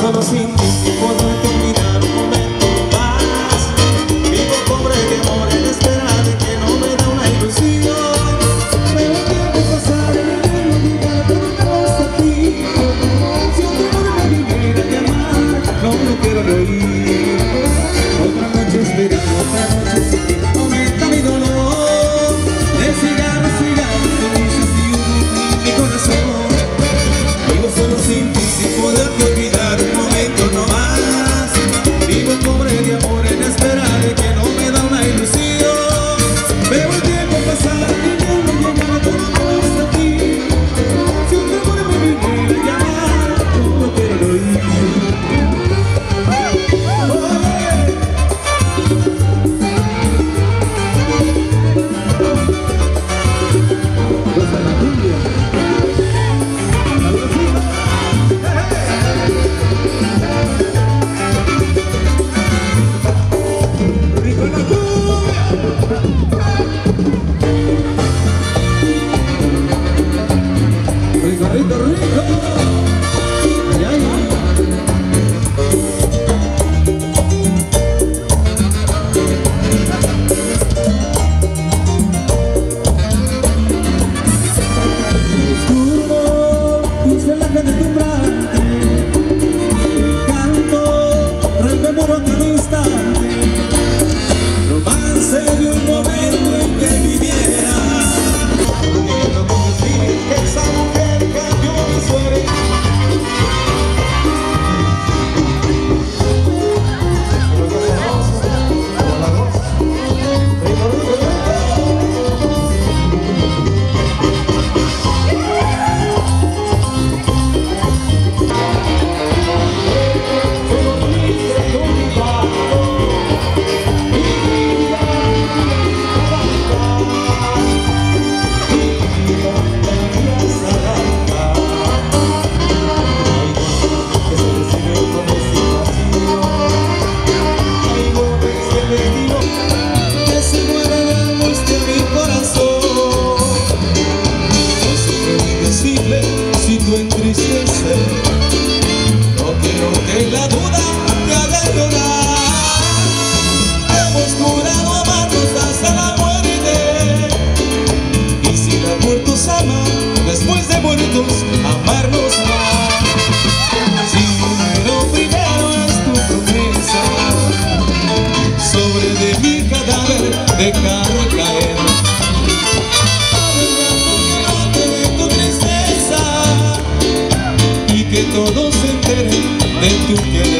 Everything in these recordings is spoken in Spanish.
solo si de tu querer.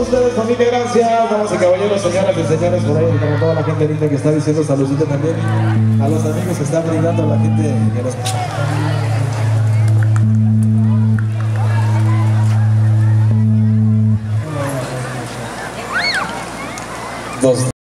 ustedes, familia, gracias. Vamos a caballeros, señoras y señores, por ahí, como toda la gente linda que está diciendo saludito también. A los amigos que están brindando, a la gente que nos...